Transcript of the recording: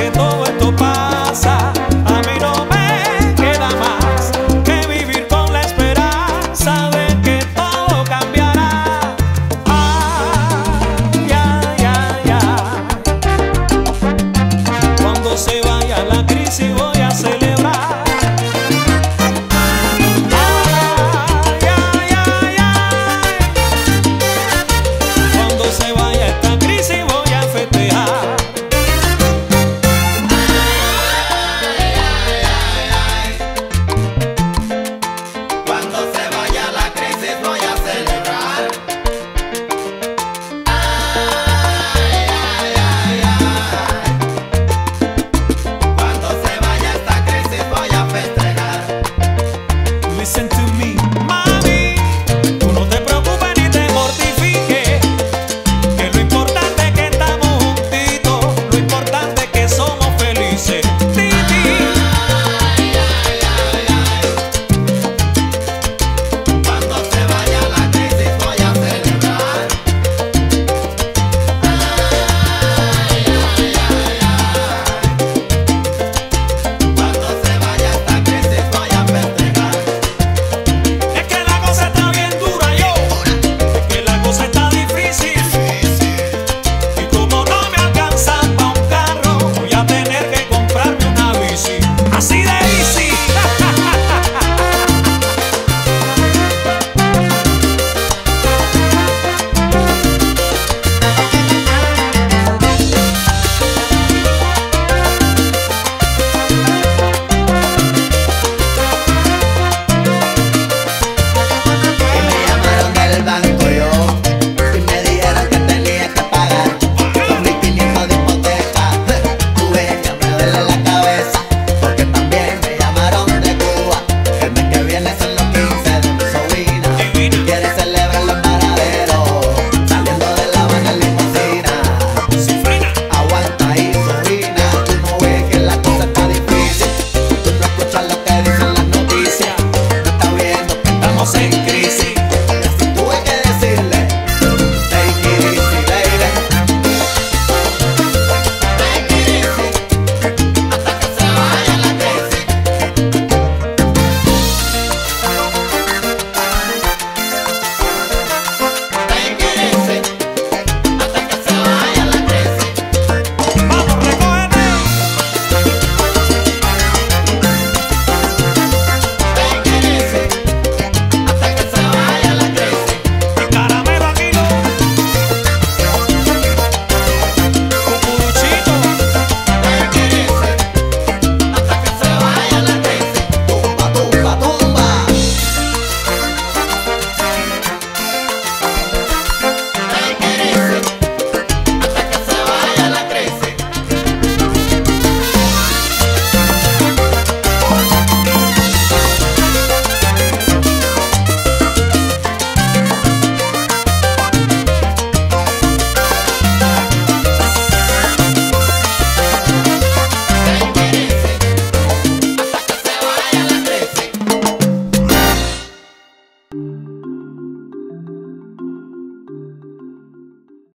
que todo esto pasa.